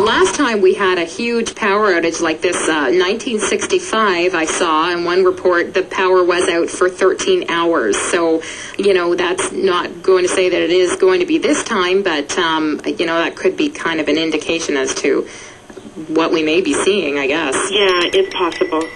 last time we had a huge power outage like this, uh, 1965, I saw in one report the power was out for 13 hours. So, you know, that's not going to say that it is going to be this time, but, um, you know, that could be kind of an indication as to what we may be seeing, I guess. Yeah, it's possible.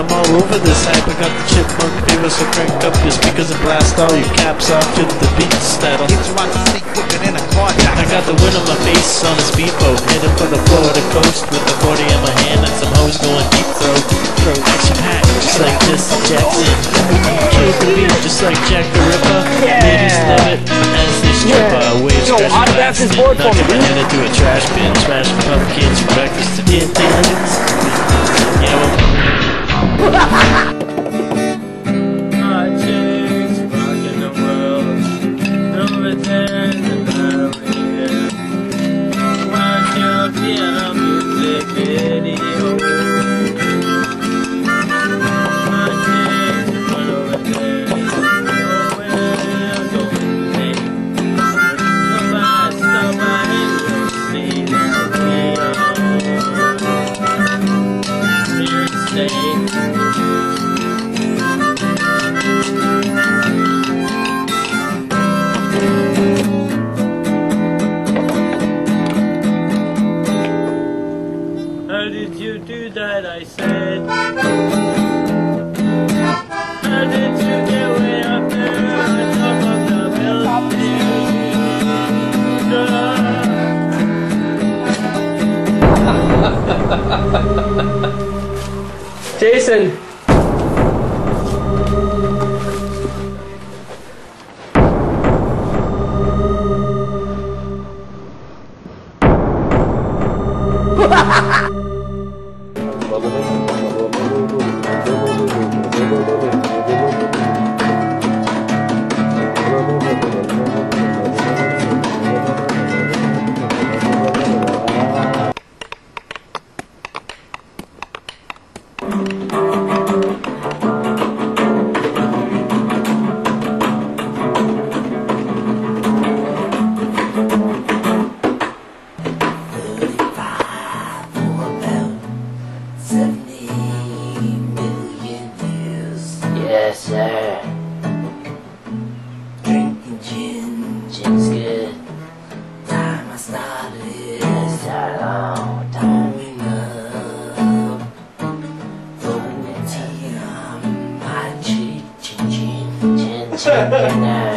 I'm all over this hype. I got the chipmunk fever, so crank up your speakers and blast all your caps off to the beats that'll. Kids run, quicker than a quart. I got the wind on my face on a speedboat, heading for the Florida coast with the 40 in my hand and some hoes going deep throat. Throat action packed, just like Jesse Jackson. Kill the beat, just like Jack the Ripper. Ladies love it as they strip our waves. Yo, crashing autograph past this and board for me, knocking my dude. head into a trash bin, smashing pumpkins for breakfast to get things. 哈哈哈。How did you do that? I said. How did you get way up there on top of the building? Jason. benar.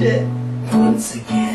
Once again.